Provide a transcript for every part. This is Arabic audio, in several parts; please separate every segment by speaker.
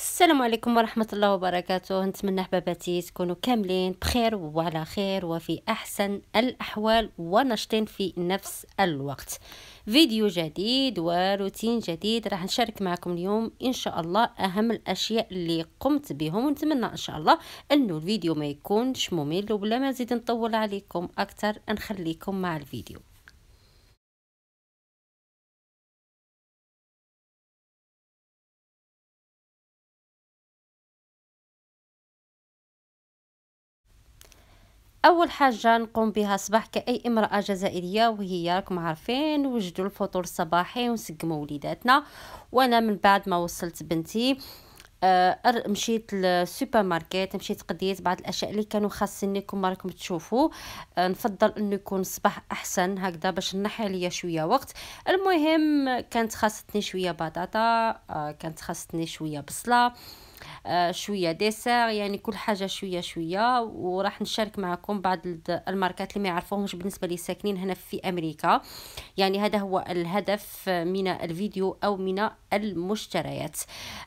Speaker 1: السلام عليكم ورحمة الله وبركاته. نتمنى حباباتي تكونوا كاملين بخير وعلى خير وفي أحسن الأحوال ونشطين في نفس الوقت. فيديو جديد وروتين جديد راح نشارك معكم اليوم إن شاء الله أهم الأشياء اللي قمت بهم ونتمنى إن شاء الله أنه الفيديو ما يكونش ممل وبلا ما نزيد نطول عليكم أكثر. نخليكم مع الفيديو. أول حاجة نقوم بها صباح كأي امرأة جزائرية وهي راكم عارفين وجدوا الفطور الصباحي ونسقموا وليداتنا. وأنا من بعد ما وصلت بنتي آه مشيت للسوبر ماركت مشيت قضيت بعض الأشياء اللي كانوا خاصينكم راكم تشوفوا. آه نفضل انه يكون الصباح أحسن هكذا باش نحي عليا شوية وقت. المهم كانت خاصتني شوية بطاطا آه كانت خاصتني شوية بصلة. شوية desserts يعني كل حاجة شوية شوية وراح نشارك معكم بعض الماركات اللي ما يعرفوهمش بالنسبة لي ساكنين هنا في أمريكا. يعني هذا هو الهدف من الفيديو أو من المشتريات.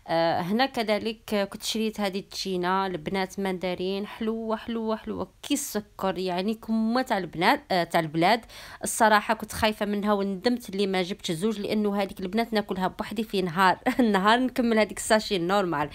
Speaker 1: آه، هنا كذلك كنت شريت هذه التشينة البنات مندرين حلوة حلوة حلوة كي السكر يعني كمه تاع البنات آه، تاع البلاد. الصراحة كنت خايفة منها وندمت اللي ما جبت زوج لأنه هذيك البنات ناكلها بوحدي في نهار. النهار نكمل هذيك ال sachet normal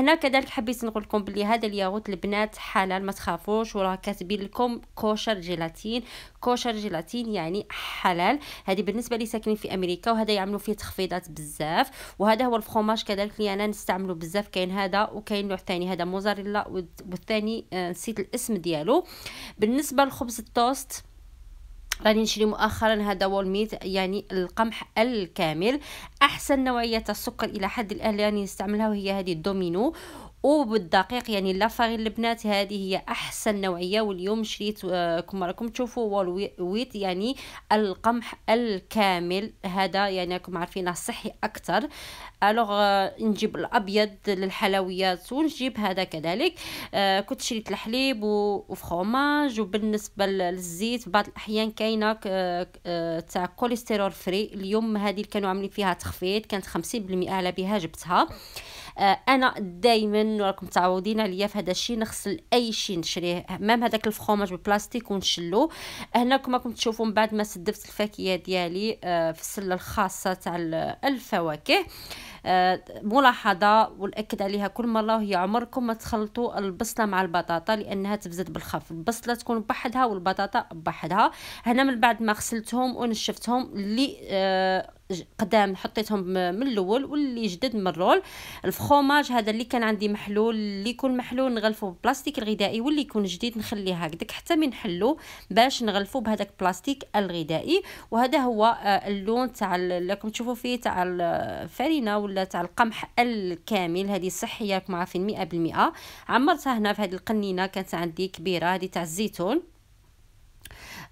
Speaker 1: هنا كذلك حبيت نقول لكم بلي هذا الياغوت البنات حلال ما تخافوش وراه كاتبين لكم kosher gelatin. kosher gelatin يعني حلال. هذه بالنسبة لي ساكنين في أمريكا وهذا يعملوا فيه تخفيضات بزاف. وهذا هو ال fromage كذلك اللي أنا نستعمله بزاف. كاين هذا وكاين نوع ثاني هذا موزاريلا والثاني آه، نسيت الاسم ديالو. بالنسبة لخبز التوست راني نشري مؤخرا هذا وال wheat يعني القمح الكامل. أحسن نوعية السكر إلى حد الآن راني نستعملها وهي هذه الدومينو. وبالدقيق يعني la farine البنات هذه هي أحسن نوعية واليوم شريت كما راكم تشوفوا وال wheat يعني القمح الكامل. هذا يعني راكم عارفينه صحي أكثر alors آه، نجيب الأبيض للحلويات ونجيب هذا كذلك. آه كنت شريت الحليب و fromage وبالنسبة للزيت بعض الأحيان كاينة آه تاع cholesterol free اليوم هذه كانوا عاملين فيها تخفيض كانت 50% على بيها جبتها. أنا دائما راكم تعودين عليا في هذا الشيء نغسل أي شيء نشريه. مام هذاك الفخوماج بالبلاستيك ونشلو هنا كما راكم تشوفوا من بعد ما سدفت الفاكهة ديالي آه في السلة الخاصة تاع الفواكه. آه ملاحظة ونأكد عليها كل مرة وهي عمركم ما تخلطوا البصله مع البطاطا لأنها تبزت بالخف. البصله تكون بحدها والبطاطا بحدها هنا من بعد ما غسلتهم ونشفتهم اللي آه قدام حطيتهم من الأول واللي جدد من الرول. الفخوماج هذا اللي كان عندي محلول اللي يكون محلول نغلفه بالبلاستيك الغذائي واللي يكون جديد نخليه هكذاك حتى من نحلو باش نغلفه بهذاك البلاستيك الغذائي. وهذا هو آه، اللون تاع راكم تشوفوا فيه تاع الفرينه ولا تاع القمح الكامل هذه صحية راكم عارفين 100% عمرتها هنا في هذه القنينة كانت عندي كبيرة هذه تاع الزيتون.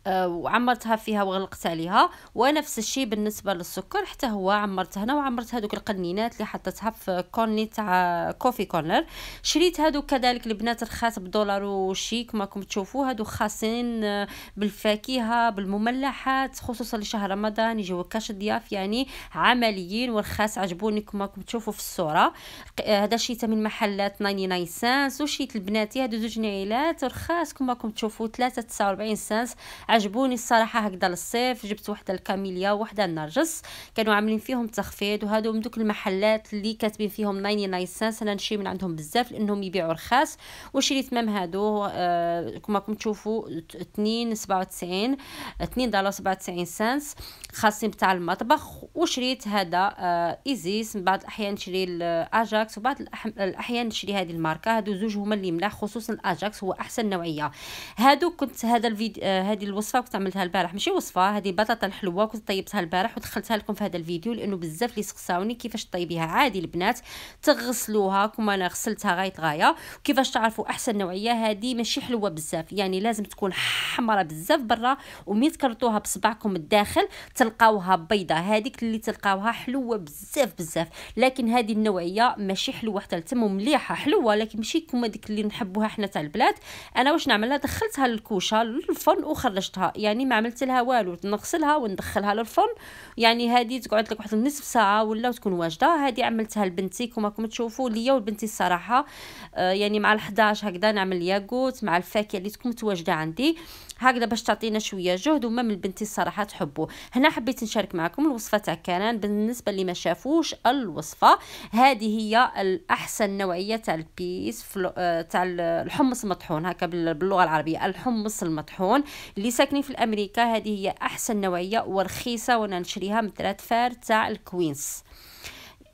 Speaker 1: وعمرتها فيها وغلقت عليها ونفس الشيء بالنسبة للسكر حتى هو عمرت هنا وعمرت هذوك القنينات اللي حطيتها في corner تاع coffee corner. شريت هذوك كذلك البنات رخاص بدولار وشي كما راكم تشوفوا هذو خاصين آه، بالفاكهة بالمملحات خصوصا لشهر رمضان يجيو كاش ضياف يعني عمليين ورخاص عجبوني كما راكم تشوفوا في الصورة. آه، هذا شريت من محلات 99 cents وشريت البناتي هادو زوج نعيلات رخاص كما راكم تشوفوا 3 49 cents عجبوني الصراحة هكذا للصيف جبت وحدة الكاميليا وحدة النرجس كانوا عاملين فيهم تخفيض وهادو من دوك المحلات اللي كاتبين فيهم 99 cents أنا نشري من عندهم بزاف لأنهم يبيعوا رخاص وشريت même هادو آه كما راكم تشوفوا 2 97 2 دولار 97 cents خاصين بتاع المطبخ وشريت هذا آه إيزيس من بعض الأحيان نشري الاجاكس وبعض الأحيان نشري هذه الماركة هادو زوج هما اللي ملاح خصوصا الاجاكس هو أحسن نوعية. هادو كنت هذا الفيديو آه هذه الوصفة كنت عملتها البارح. ماشي وصفة هذه بطاطا الحلوة كنت طيبتها البارح ودخلتها لكم في هذا الفيديو لأنه بزاف اللي سقساوني كيفاش طيبيها. عادي البنات تغسلوها كما أنا غسلتها غايه غاية وكيفاش تعرفوا أحسن نوعية هذه ماشي حلوة بزاف. يعني لازم تكون حمراء بزاف برا ومي تكرطوها بصبعكم الداخل تلقاوها بيضة. هذيك اللي تلقاوها حلوة بزاف بزاف. لكن هذه النوعية ماشي حلوة حتى التم مليحه حلوة لكن ماشي كما ديك اللي نحبوها حنا تاع البلاد. أنا واش نعملها؟ دخلتها للكوشة للفرن وخرجت طيبشتها يعني ما عملت لها والو نغسلها وندخلها للفرن. يعني هذه تقعد لك واحد نصف ساعة ولا تكون واجدة. هذه عملتها لبنتي كما راكم تشوفوا ليا ولبنتي الصراحه آه يعني مع ال11 هكذا نعمل ياغوت مع الفاكهة اللي تكون متواجدة عندي. هكذا باش تعطينا شوية جهد وما من بنتي الصراحة تحبوا هنا حبيت نشارك معكم الوصفة تاع كنان بالنسبة اللي ما شافوش الوصفة. هذه هي الأحسن نوعية تاع البيس آه، تاع الحمص المطحون. هكا باللغة العربية الحمص المطحون. اللي ساكنين في أمريكا هذه هي أحسن نوعية ورخيصة وأنا نشريها من Trade Fair تاع الكوينز.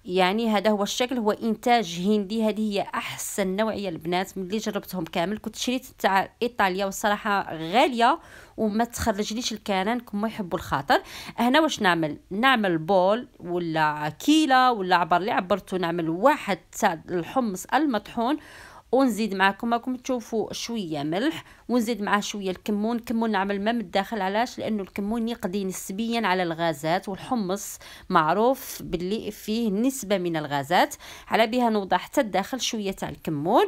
Speaker 1: يعني هذا هو الشكل هو إنتاج هندي. هذه هي أحسن نوعية البنات ملي جربتهم كامل. كنت شريت تاع إيطاليا والصراحة غالية وما تخرجليش الكران كما يحبوا الخاطر. هنا واش نعمل؟ نعمل bol ولا كيلة ولا عبر اللي عبرته نعمل واحد تاع الحمص المطحون ونزيد معكم راكم تشوفوا شوية ملح ونزيد معاه شوية الكمون. الكمون نعمل ما من الداخل علاش؟ لأنه الكمون يقضي نسبيا على الغازات والحمص معروف باللي فيه نسبة من الغازات. على بها نوضع حتى الداخل شوية تاع الكمون.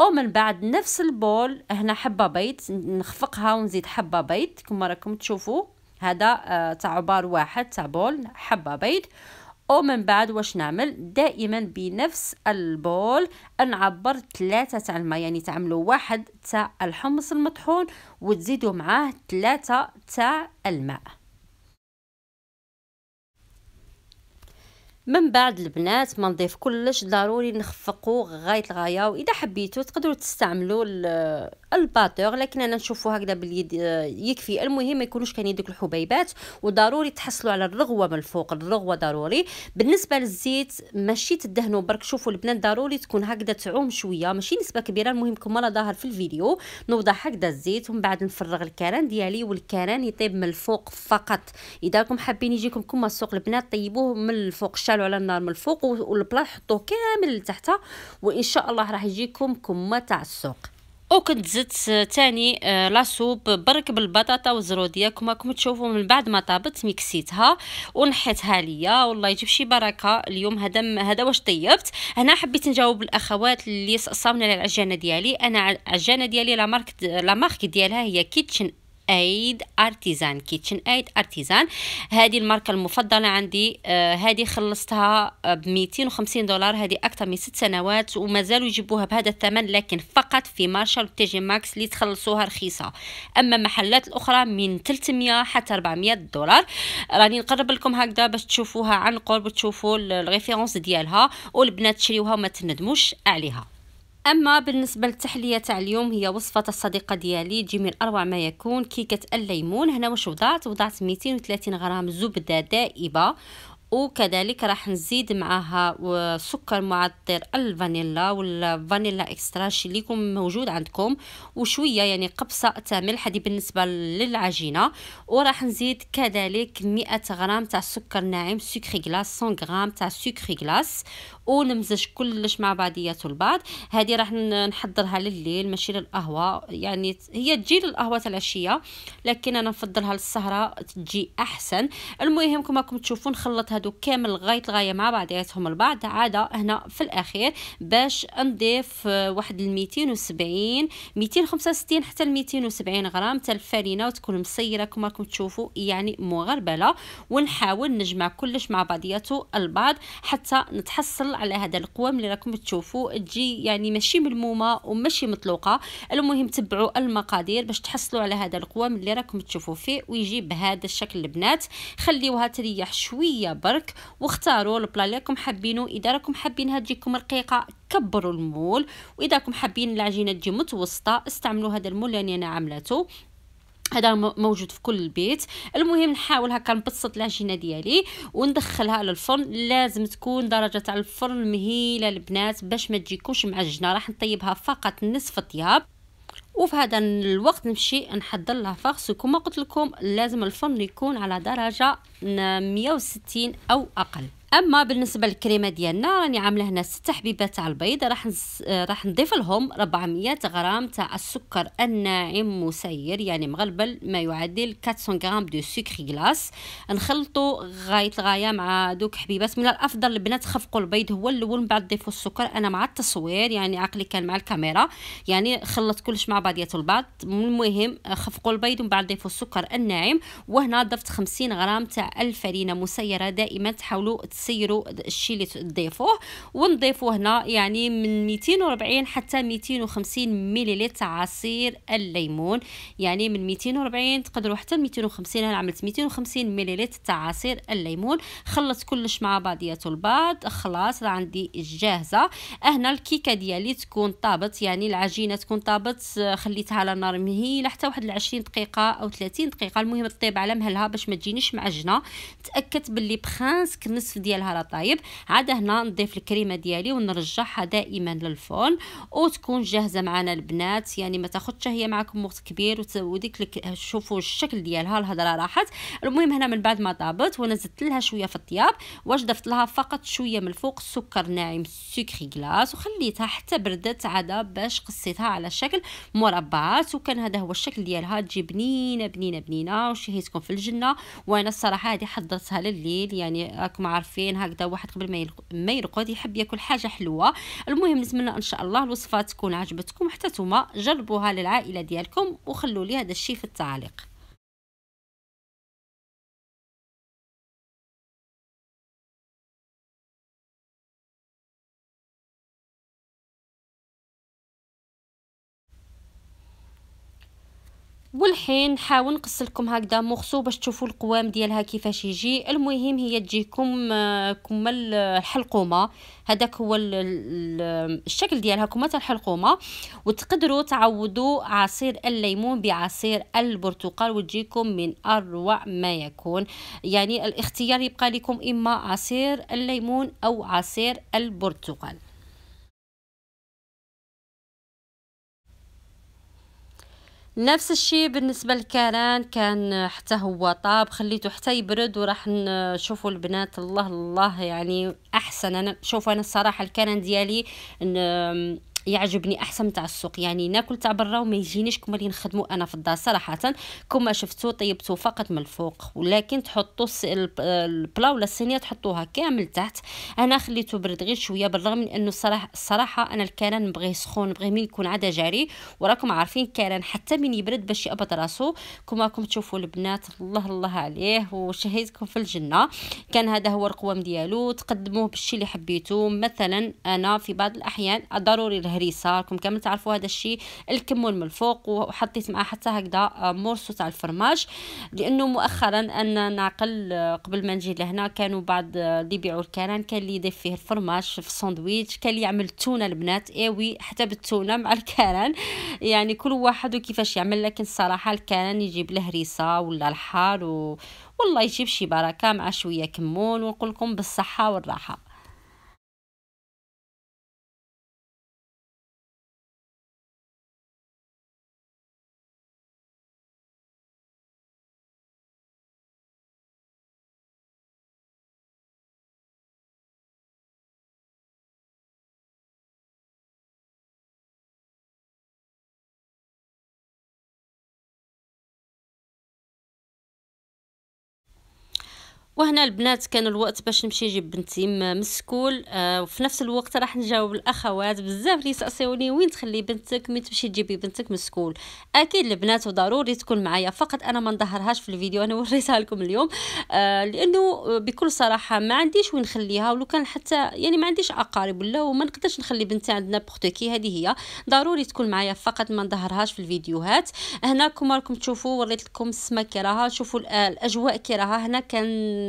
Speaker 1: ومن بعد نفس البول هنا حبة بيض نخفقها ونزيد حبة بيض. كما راكم تشوفوا هذا آه تاع عبار واحد تاع بول حبة بيض. ومن بعد واش نعمل؟ دائما بنفس البول نعبر ثلاثة تاع الماء يعني تعملوا واحد تاع الحمص المطحون وتزيدوا معاه ثلاثة تاع الماء. من بعد البنات ما نضيف كلش ضروري نخفقوا غاية الغاية وإذا حبيتوا تقدروا تستعملوا الباتور لكن أنا نشوفوا هكذا باليد يكفي. المهم ما يكونوش كاين دوك الحبيبات وضروري تحصلوا على الرغوة من الفوق الرغوة ضروري. بالنسبة للزيت ماشي تدهنوا برك شوفوا البنات ضروري تكون هكذا تعوم شوية ماشي نسبة كبيرة. المهم كما راه ظاهر في الفيديو نوضع هكذا الزيت ومن بعد نفرغ الكران ديالي والكران يطيب من الفوق فقط. إذا راكم حابين يجيكم كما السوق البنات طيبوه من الفوق. شالوا على النار من الفوق والبلا حطوه كامل لتحت وإن شاء الله راح يجيكم كما تاع السوق. وكنت زدت تاني آه لاسوب برك بالبطاطا والزروديه كما راكم تشوفوا من بعد ما طابت ميكسيتها ونحيتها ليا. والله يجيب شي بركة. اليوم هذا هذا واش طيبت. هنا حبيت نجاوب الأخوات اللي صاوبنا على العجانه ديالي. أنا العجانه ديالي la marque la marque ديالها هي KitchenAid Artisan KitchenAid Artisan. هذه الماركة المفضلة عندي آه هذه خلصتها ب 250 دولار هذه أكثر من ست سنوات وما زالوا يجيبوها بهذا الثمن لكن فقط في Marshalls و TJ Maxx اللي تخلصوها رخيصة. أما محلات الأخرى من 300 حتى 400 دولار. راني نقرب لكم هكذا باش تشوفوها عن قرب تشوفوا ال référence ديالها والبنات تشريوها وما تندموش عليها. أما بالنسبة للتحلية تاع اليوم هي وصفة الصديقة ديالي تجي من أروع ما يكون كيكة الليمون. هنا واش وضعت؟ وضعت 230 غرام زبدة دائبة. وكذلك راح نزيد معها سكر معطر الفانيلا والفانيلا extract اللي يكون موجود عندكم وشوية يعني قبصة تاع ملح هذه بالنسبة للعجينة. وراح نزيد كذلك 100 غرام تاع سكر ناعم sucre glace 100 غرام تاع sucre glace. ونمزج كلش مع بعضياته البعض. هذه راح نحضرها لليل ماشي للقهوة. يعني هي تجي للقهوة تاع العشية لكن أنا نفضلها للسهرة تجي أحسن. المهم كما راكم تشوفون نخلط هادو كامل لغايه الغاية مع بعضياتهم البعض. عادة هنا في الأخير باش نضيف واحد ال 270 265 حتى ل 270 غرام تاع الفرينة وتكون مسيرة كما راكم تشوفوا يعني مغربلة. ونحاول نجمع كلش مع بعضياته البعض حتى نتحصل على هذا القوام اللي راكم تشوفوا. تجي يعني ماشي ملمومه وماشي مطلوقة. المهم تبعوا المقادير باش تحصلوا على هذا القوام اللي راكم تشوفوا فيه ويجي بهذا الشكل البنات. خليوها تريح شوية برك واختاروا البلا اللي راكم حابينه. إذا راكم حابينها تجيكم رقيقة كبروا المول. وإذا راكم حابين العجينة تجي متوسطة استعملوا هذا المول اللي أنا عاملاته هذا موجود في كل البيت. المهم نحاول هكا نبسط العجينة ديالي وندخلها للفرن. لازم تكون درجة تاع الفرن مهيلة البنات باش ما تجيكوش معجنه راح نطيبها فقط نصف الطياب. وفي هذا الوقت نمشي نحضر لها فاغس وكما قلت لكم لازم الفرن يكون على درجة 160 أو أقل. أما بالنسبة للكريمة ديالنا راني عاملة هنا ست حبيبات تاع البيض. راح. راح نضيف لهم 400 غرام تاع السكر الناعم مسير يعني مغلبل ما يعادل 400 غرام دو سكر غلاس. نخلطوا غاية الغاية مع دوك حبيبات من الأفضل. البنات خفقوا البيض هو الأول من بعد ضيفوا السكر. أنا مع التصوير يعني عقلي كان مع الكاميرا. يعني خلط كلش مع بعضياته البعض. المهم خفقوا البيض ومن بعد ضيفوا السكر الناعم. وهنا ضفت 50 غرام تاع الفرينة مسيرة. دائما تحاولوا تسيروا الشيء اللي تضيفوه. ونضيفوا هنا يعني من 240 حتى 250 مليلتر عصير الليمون. يعني من 240 تقدروا حتى 250 أنا عملت 250 مليلتر تاع عصير الليمون. خلط كلش مع بعضياته البعض خلاص راه عندي جاهزة. هنا الكيكة ديالي تكون طابت يعني العجينة تكون طابت خليتها على نار مهيلة حتى واحد 20 دقيقة أو 30 دقيقة. المهم تطيب على مهلها باش ما تجينيش معجنة. تأكدت باللي بخانسك النصف ديالها راه طايب. عاد هنا نضيف الكريمة ديالي ونرجعها دائما للفرن. وتكون جاهزة معنا البنات. يعني ما تاخذش هي معكم وقت كبير وديك شوفوا الشكل ديالها الهضرة راحت. المهم هنا من بعد ما طابت ونزلت لها شوية في الطياب واش ضفت لها فقط شوية من الفوق سكر ناعم سكري غلاس وخليتها حتى بردت عادة باش قصيتها على شكل مربعات. وكان هذا هو الشكل ديالها تجي بنينة بنينة بنينة وشهيتكم في الجنة. وأنا الصراحة هذه حضرتها لليل. يعني راكم عارفين هكذا. واحد قبل ما يرقد يحب ياكل حاجة حلوة. المهم نتمنى إن شاء الله الوصفة تكون عجبتكم. حتى نتوما جربوها للعائلة ديالكم وخلوا لي هذا الشيء في التعليق. والحين نحاول نقص لكم هكذا مخصو باش تشوفوا القوام ديالها كيفاش يجي. المهم هي تجيكم كما الحلقومة. هذاك هو الشكل ديالها كما الحلقومه وتقدروا تعوضوا عصير الليمون بعصير البرتقال وتجيكم من أروع ما يكون. يعني الاختيار يبقى لكم إما عصير الليمون أو عصير البرتقال. نفس الشيء بالنسبة للكران كان حتى هو طاب خليته حتى يبرد وراح نشوفوا البنات. الله الله يعني أحسن. أنا شوف أنا الصراحة الكران ديالي يعجبني أحسن تاع السوق. يعني ناكل تاع برا وما يجينيش كما اللي نخدمو أنا في الدار. صراحة كما شفتو طيبتو فقط من الفوق ولكن تحطوا البلا ولا الصينية تحطوها كامل تحت. أنا خليته برد غير شوية بالرغم من إنه الصراحه الصراحه أنا الكران نبغيه سخون نبغيه من يكون عاد جاري وراكم عارفين كران حتى من يبرد باش يقبض راسو. كما راكم تشوفوا البنات الله الله عليه وشهيتكم في الجنة. كان هذا هو القوام ديالو تقدموه بالشي اللي حبيتو. مثلا أنا في بعض الأحيان ضروري الهريسه راكم كامل تعرفوا هذا الشيء؟ الكمون من الفوق وحطيت معاه حتى هكذا آه، morceau تاع الفرماج لأنه مؤخرا أنا نعقل قبل ما نجي لهنا كانوا بعض آه، اللي يبيعوا الكران كان اللي يضيف فيه الفرماج في الساندويتش كان اللي يعمل تونة البنات ايوي حتى بالتونة مع الكران. يعني كل واحد وكيفاش يعمل لكن الصراحه الكران يجيب له هريسه ولا الحار و... والله يجيب شي بركة مع شوية كمون ونقول لكم بالصحة والراحة. وهنا البنات كان الوقت باش نمشي نجيب بنتي من ال school آه وفي نفس الوقت راح نجاوب الأخوات بزاف اللي يسالوني وين تخلي بنتك؟ مين تمشي تجيبي بنتك من ال school أكيد البنات وضروري تكون معايا فقط أنا ما نظهرهاش في الفيديو أنا وريتها لكم اليوم آه لأنه بكل صراحة ما عنديش وين نخليها ولو كان حتى يعني ما عنديش أقارب ولا وما نقدرش نخلي بنتي عند n'importe qui هذه هي ضروري تكون معايا فقط ما نظهرهاش في الفيديوهات. هنا كما راكم تشوفوا وريت لكم السما كي راها شوفوا الأجواء كي راها هنا كان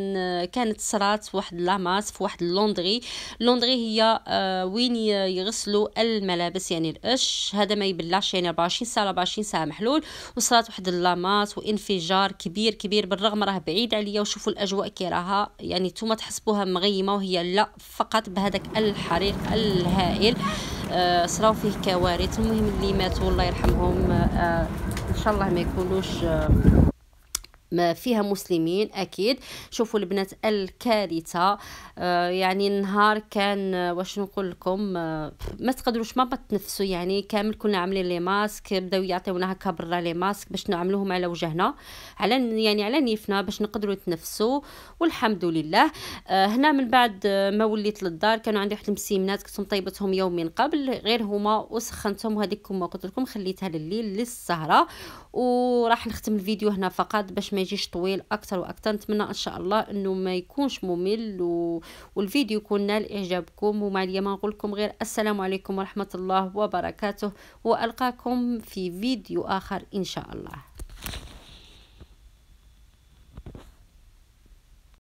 Speaker 1: كانت صرات واحد لاماس في واحد ال laundry ال laundry هي آه، وين يغسلوا الملابس. يعني القش هذا ما يبلعش يعني 24 ساعة 24 ساعة محلول. وصرات واحد اللاماس وإنفجار كبير كبير بالرغم راه بعيد عليا. وشوفوا الأجواء كي راها. يعني نتوما تحسبوها مغيمة وهي لا فقط بهذاك الحريق الهائل. آه صراو فيه كوارث. المهم اللي ماتوا الله يرحمهم. آه إن شاء الله ما يكونوش ما فيها مسلمين أكيد. شوفوا البنات الكارثة. آه يعني النهار كان آه واش نقول لكم آه ما تقدروش ما تنفسوا يعني كامل كنا عاملين لي ماسك بداو يعطيونا هكا برا لي ماسك باش نعملوهم على وجهنا. على يعني على نيفنا باش نقدروا نتنفسوا والحمد لله. آه هنا من بعد آه ما وليت للدار كانوا عندي واحد المسيمنات كنت مطيبتهم يوم من قبل غير هما وسخنتهم وهذيك كما قلت لكم خليتها لليل للسهرة. وراح نختم الفيديو هنا فقط باش ما يجيش طويل أكثر وأكثر. نتمنى إن شاء الله إنه ما يكونش ممل و... والفيديو يكون نال إعجابكم. ومع اليوم نقول لكم غير السلام عليكم ورحمة الله وبركاته. وألقاكم في فيديو آخر إن شاء الله.